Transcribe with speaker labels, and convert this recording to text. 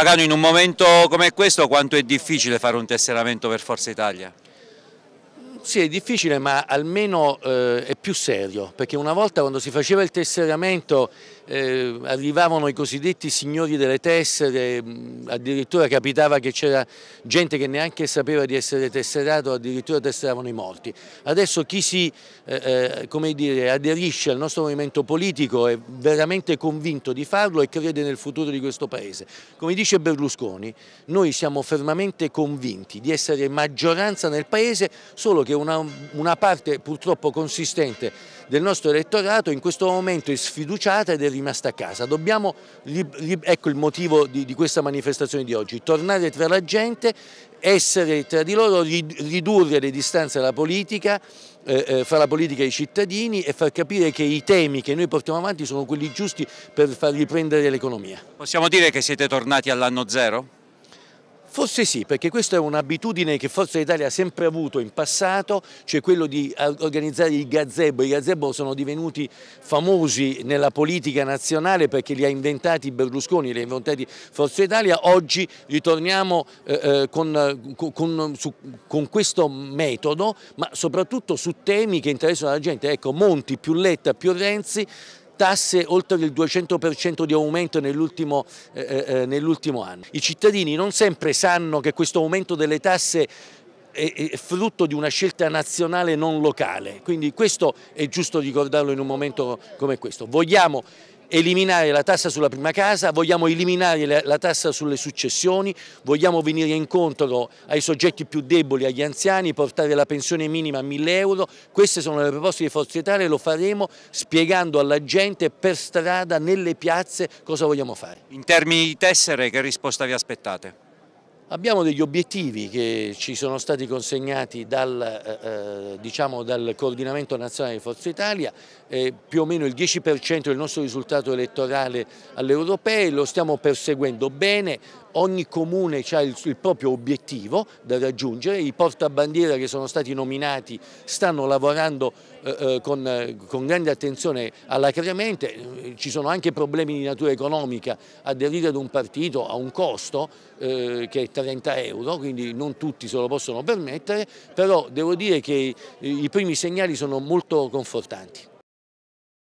Speaker 1: Pagano in un momento come questo quanto è difficile fare un tesseramento per Forza Italia?
Speaker 2: Sì, è difficile ma almeno eh, è più serio, perché una volta quando si faceva il tesseramento eh, arrivavano i cosiddetti signori delle tessere, addirittura capitava che c'era gente che neanche sapeva di essere tesserato, addirittura tesseravano i morti. Adesso chi si eh, eh dire, aderisce al nostro movimento politico è veramente convinto di farlo e crede nel futuro di questo Paese. Come dice Berlusconi, noi siamo fermamente convinti di essere maggioranza nel Paese, solo che che una, una parte purtroppo consistente del nostro elettorato in questo momento è sfiduciata ed è rimasta a casa. Dobbiamo, ecco il motivo di, di questa manifestazione di oggi, tornare tra la gente, essere tra di loro, ridurre le distanze alla politica, eh, eh, fra la politica e i cittadini e far capire che i temi che noi portiamo avanti sono quelli giusti per far riprendere l'economia.
Speaker 1: Possiamo dire che siete tornati all'anno zero?
Speaker 2: Forse sì, perché questa è un'abitudine che Forza Italia ha sempre avuto in passato, cioè quello di organizzare i gazebo. I gazebo sono divenuti famosi nella politica nazionale perché li ha inventati Berlusconi, li ha inventati Forza Italia. Oggi ritorniamo eh, eh con, con, su, con, questo metodo, ma soprattutto su temi che interessano la gente. Ecco, Monti più Letta più Renzi tasse oltre il 200% di aumento nell'ultimo eh, eh, eh nell anno. I cittadini non sempre sanno che questo aumento delle tasse è, frutto di una scelta nazionale non locale, quindi questo è giusto ricordarlo in un momento come questo. Vogliamo eliminare la tassa sulla prima casa, vogliamo eliminare la tassa sulle successioni, vogliamo venire incontro ai soggetti più deboli, agli anziani, portare la pensione minima a 1000 euro, queste sono le proposte di Forza Italia e lo faremo spiegando alla gente per strada, nelle piazze, cosa vogliamo fare.
Speaker 1: In termini di tessere che risposta vi aspettate?
Speaker 2: Abbiamo degli obiettivi che ci sono stati consegnati dal, eh, eh diciamo dal coordinamento nazionale di Forza Italia, eh, più o meno il 10% del nostro risultato elettorale alle europee, lo stiamo perseguendo bene, ogni comune ha il, il, proprio obiettivo da raggiungere, i portabandiera che sono stati nominati stanno lavorando eh, eh con, con, grande attenzione all'accremento, ci sono anche problemi di natura economica, aderire ad un partito ha un costo eh, che è 30 euro, quindi non tutti se lo possono permettere, però devo dire che i primi segnali sono molto confortanti.